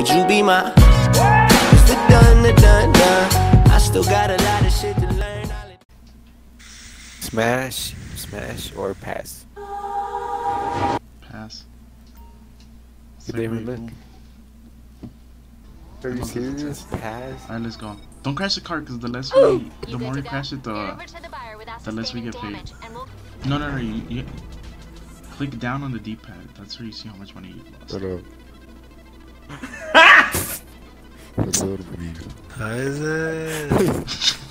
Would you be my? It's the done, the done, done. I still got a lot of shit to learn. Smash, smash, or pass. Pass. Did they even Segway, look? cool. Are you serious? Pass? Alright, let's go. Don't crash the car, cause the less Ooh. we, the more we crash it, the Get over to the the less we get paid. we'll no, no, no. You, you click down on the D-pad. That's where you see how much money you lost. Shut up. Hello to me. Isaac.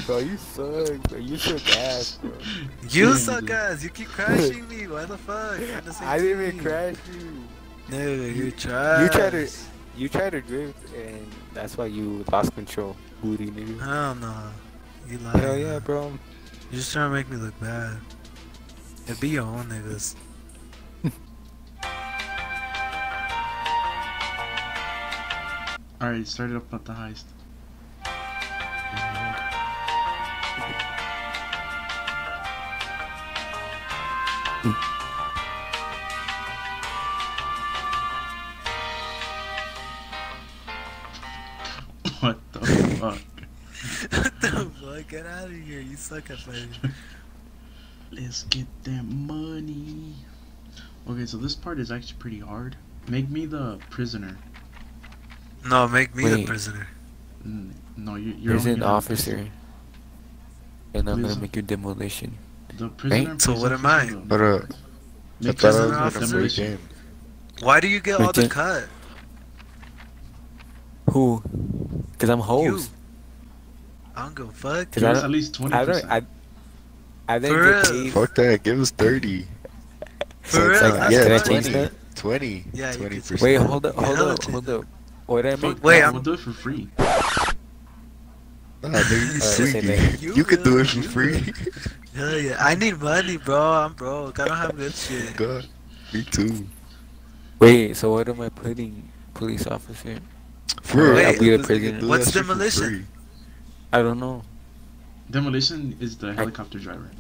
Bro, you suck, bro. You suck ass, bro. You Yeah, suck dude. ass. You keep crashing me. Why the fuck? The I didn't even crash you. Nigga, you tried. You tried to, you tried to drift, and that's why you lost control. Booty, nigga. Hell no. You lying. Hell yeah, bro. You're just trying to make me look bad. It'd be your own niggas. Alright, start it up at the heist. what the fuck? what the fuck? Get out of here. You suck at fighting. Let's get that money. Okay, so this part is actually pretty hard. Make me the prisoner. No, make me the prisoner. N- No, you, you're There's an gonna- officer, and I'm Please. gonna make you demolition. The prisoner. So what am I? But uh, I Make thought I prisoner was gonna officer? game. Why do you get all the Wait, cut? Who? Cause I'm You. I don't give a fuck. Cause Give I us at least twenty I don't. percent. I. I didn't For get real? paid. Fuck that. Give us 30. For it's real? like- yeah, can I fine. change 20. that? 20. Yeah, 20%. Wait, hold up, hold hell up, hold up. What did I make? Wait, Nah, I'm- gonna do it for free. Nah, nigga, you Alright, say freaky. that. You could do it for free. Hell yeah. I need money, bro. I'm broke. I don't have good shit. God, me too. Wait, so what am I putting? Police officer? For Wait, real, I'll be the nigga president. What's that shit for demolition? I don't know. Demolition is the helicopter driver.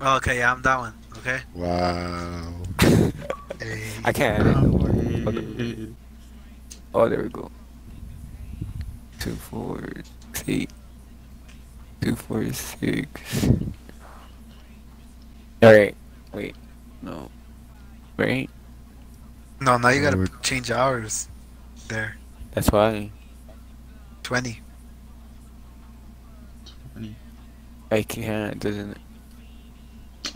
Oh, okay, yeah, I'm that one. Okay. Wow. Hey. I can't. edit no more. Hold up. Okay. Oh, there we go. Two, four, eight. Two, four, six. Alright. Wait. No. Right? No, now you gotta Lord. change hours. There. That's why. 20. Funny. I can't, doesn't it?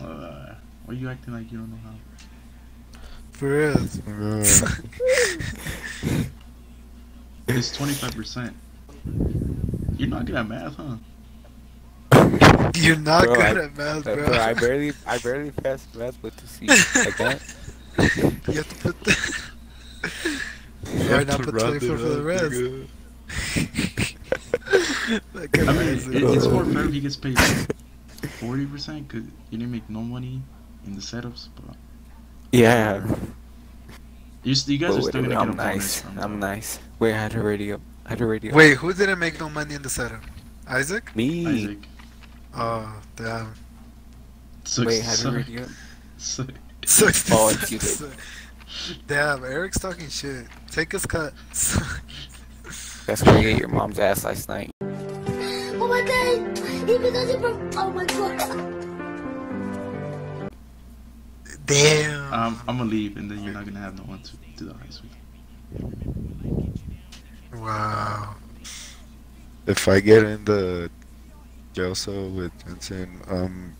Uh, why are you acting like you don't know how? For real. It's twenty five percent. You're not good at math, huh? You're not Bro, good I- at math, bro. bro, I barely, I barely passed math, but to see like that. you have to put the. Right now, put 24 for the rest. That I mean, it, it's more fair if he gets paid forty percent because you didn't make no money in the setups. But Yeah. You, you guys But are still wait, gonna I'm get a bonus nice. from I'm the- nice. Wait, I had to radio. I had to radio. Wait, who didn't make no money in the setup? Isaac? Me. Isaac. Oh, damn. Sucks, Wait, I had to suck, radio. suck. Sucks to Oh, suck you to did. suck. Damn, Eric's talking shit. Take his cut. That's where you ate your mom's ass last night. Oh my god! He because he broke. Oh my god! Damn. Um, I'm gonna leave, and then you're not gonna have no one to do the heist with. wow. if I get in the jail cell with Jensen, I'm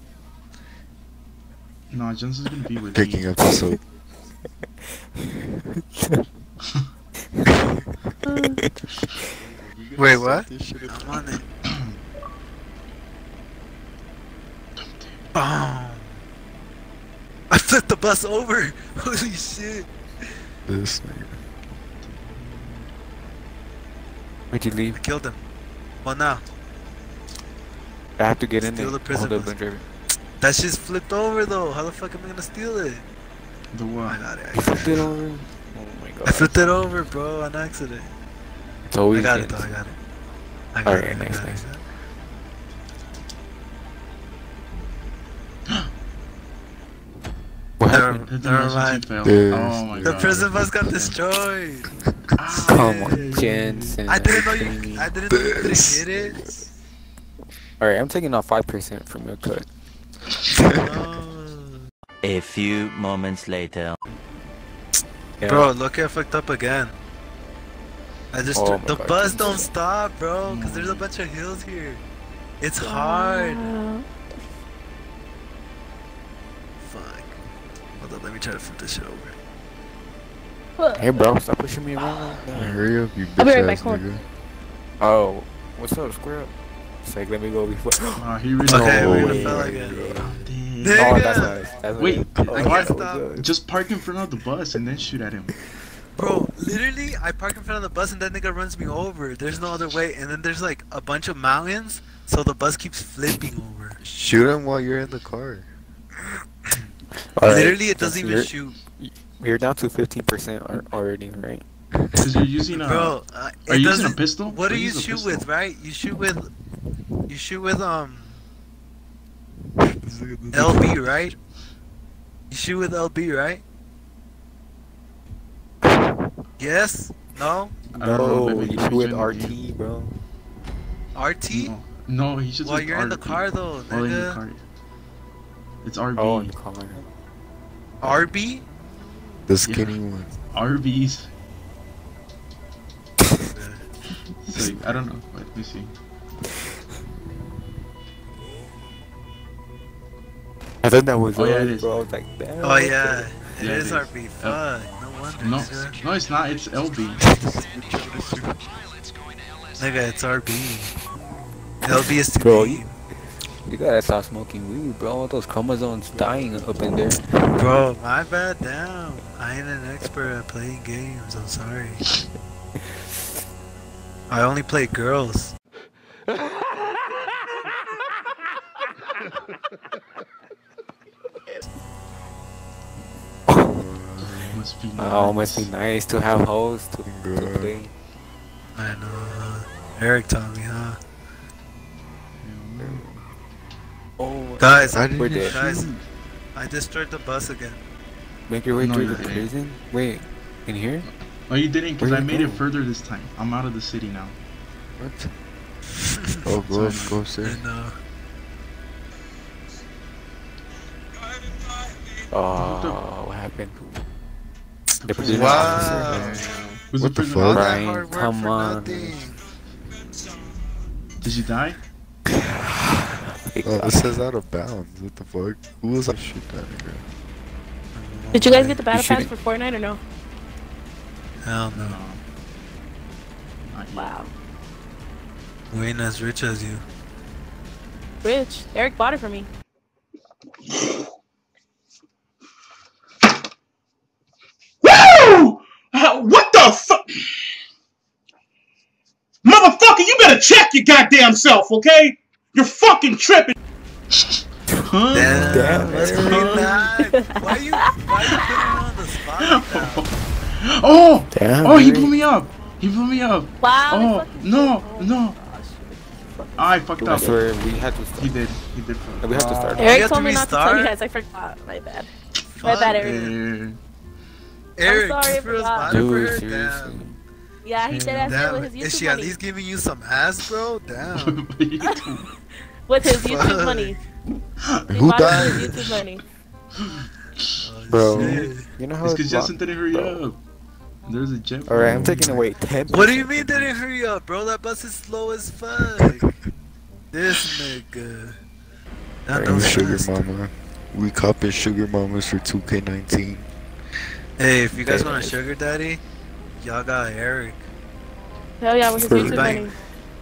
No, Jensen's gonna be with picking me. up the soap. Wait, what? This I'm on it. Boom. I flipped the bus over. Holy shit. This nigga. Where'd you I leave? killed him. Well, now. I have to get in Steal there. the prison Hold up, bus. and. That shit's flipped over though. How the fuck am I gonna steal it? The I what? got it. I You flipped it. it over. Oh, oh my god. I flipped it over, bro, on accident. It's always I got it though. I got it. I got Alright, it. I got nice. What Never- happened? Hit the Never motion mind. to fail. Dude. Oh my The god. prison bus got destroyed. Ah. Come on, Jensen. I didn't know you. I didn't know you could This. hit it. Alright, I'm taking off 5% from your cut. A few moments later. Yeah. Bro, look, I fucked up again. I just Oh the God, bus don't stop, bro, because there's a bunch of hills here. It's hard. Uh, Hold on, let me try to flip this shit over. Hey, bro, stop pushing me around like that. Hurry up, you bitch I'll be right ass back nigga. Oh, what's up, square up? It's like, let me go before. Oh, he really. Okay, No we're gonna way. fell again. Damn. Damn. Oh, that's nice. That's Wait, nice. I Oh, can't stop. Just park in front of the bus and then shoot at him. Bro, literally, I park in front of the bus and that nigga runs me over. There's no other way. And then there's like a bunch of mountains, so the bus keeps flipping over. Shoot him while you're in the car. Alright, literally, it doesn't even you're- shoot. You're down to 15% already, right? Cause you're using a. Bro, uh, are it you using a doesn't. pistol? What do Or you use shoot with, right? You shoot with. You shoot with um LB, right? You shoot with LB, right? Yes? No? I don't know, No, maybe you shoot with RT, bro. RT? No, no he should. Well, you're in the car though, in the nigga. Car. It's RB. Oh, in the. RB? The skinny one. RBs. So, I don't know. Wait, let me see. I thought that was Oh, yeah, it is. bro. Like, damn. Oh yeah, it Yeah, it is is. RB. Fuck, no wonder. No, nigga. no, it's not. It's LB. Nigga, it's RB. LB is to Bro, me. You- gotta stop smoking weed, bro. All those chromosomes dying up in there. Bro, my bad, damn. I ain't an expert at playing games, I'm sorry. I only play girls. Must be. Oh, must be nice to have hoes to, to play. I know. Eric taught me, huh? Guys, I we're dead. guys, I destroyed the bus again. Make your way No, through the didn't. prison. Wait, in here? Oh, you didn't, because Where I you made it further this time. I'm out of the city now. What? Oh, go up, go upstairs. And, uh, Oh, what happened? The prison Wow. officer. Who's What the fuck? all officer? that Brian, come on. nothing. Did you die? Oh, this says out of bounds. What the fuck? Who was I shoot that nigga? Did you guys get the battle pass for Fortnite or no? Hell no. No. Not yet. Wow. We ain't as rich as you. Rich. Eric bought it for me. Woo! Uh, what the fuck? Motherfucker, you better check your goddamn self, okay? You're fucking tripping. Huh? Damn, Damn, that's Eric. pretty nice. Why you, why you putting on the spot like? Oh! Damn. Oh, he Eric. blew me up! He blew me up! Wow. Oh, no, no. I fucked I up. swear we had to He did. He did. We have to start. You Eric told to me not to tell you guys. I forgot. My bad. My bad, Eric. Eric, sorry, you feel I forgot. bad for Dude, seriously. Damn. Yeah, he said ask me Damn. with his Is YouTube she at money. least giving you some ass, bro? Damn. With his YouTube money. He Who bought died? his YouTube money. Oh, Bro, shit. you know how it's it's because Justin didn't hurry bro. up. There's a jet. Alright, I'm taking away 10. What do you mean they didn't hurry up, bro? That bus is slow as fuck. this nigga. That Alright, knows sugar mama. We copping sugar mamas for 2K19. Hey, if you guys Hey, want a sugar daddy, y'all got Eric. Hell yeah, with his YouTube buying- money.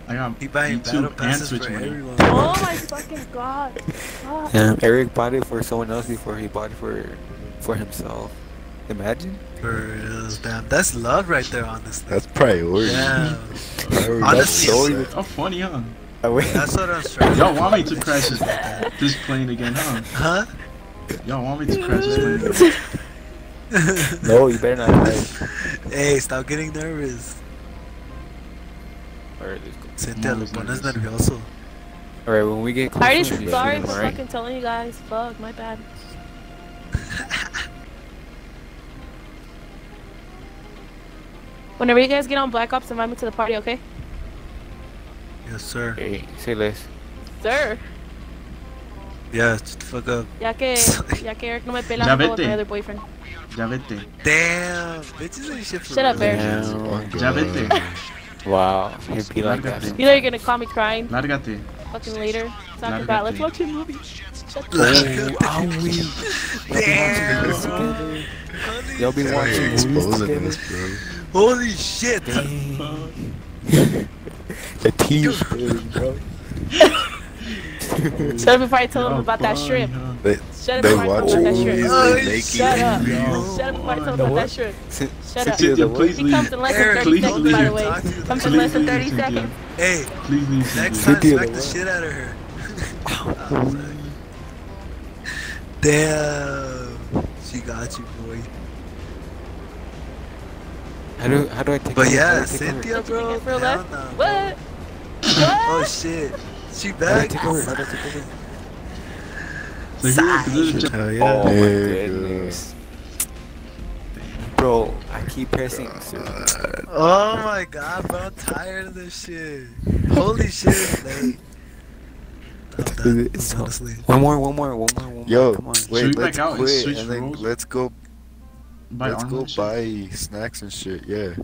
I got He buying battle YouTube and passes Switch for money. everyone. Oh my fucking god. Fuck. Damn, Eric bought it for someone else before he bought it for for himself. Imagine. For reals, damn. That's love right there, honestly. That's priority. Damn. Priority. Honestly, That's it's- so Oh, funny, huh? Oh, wait. That's what I'm trying Y'all want me to crash this, this plane again, huh? Huh? Y'all want me to crash this plane again? no, you better not. die. hey, stop getting nervous. Alright, let's go. Cynthia, lo always pones nervous. nervioso. Alright, when we get closer, I you already sorry him, for alright? fucking telling you guys. Fuck, my bad. Whenever you guys get on Black Ops, invite me to the party, okay? Yes, sir. Hey, say less. Sir. Yeah, shut the fuck up. Ya que, ya que Eric no me pela, Ya I'm going with vete. my other boyfriend. Ya vete. Damn, bitches ain't shit for Shut up, real. Eric. Ya vete. Wow, it'd be like that. You know you're gonna call me crying Lárgate. fucking later. Talking about, let's watch a movie. Shut the Oh, are we? Damn. together. Y'all be watching movies together. us, bro. Holy shit. The team spirit, bro. Shut up before I tell them about that funny, shrimp. They, oh, Shut up they before I watch tell them about that movies, shrimp. Oh, they make Shut up. Shut up before I tell them about that shrimp. Shut up. Please He leave. comes in less than Eric, 30 please seconds, leave. by the way. Talk. Comes in less than 30 seconds. Hey, Please leave. next Cynthia. time Cynthia, smack the the shit out of her. Damn. She got you, boy. How do how do I take? But over? Yeah, do I take Cynthia, over? What you bro. think, real Hell no. What? Oh shit. She How do I back. take over? How do I take over? So here, 'cause this is just- Hell yeah. Oh my There you go. goodness. Bro, I keep pressing. Oh my god, bro. I'm tired of this shit. Holy shit, it's. I'm done, It's so- honestly. One more, one more, one more, one more. Yo, come on. Wait, we let's back out and quit and then let's go. Buy let's go and shit? buy snacks and shit. Yeah.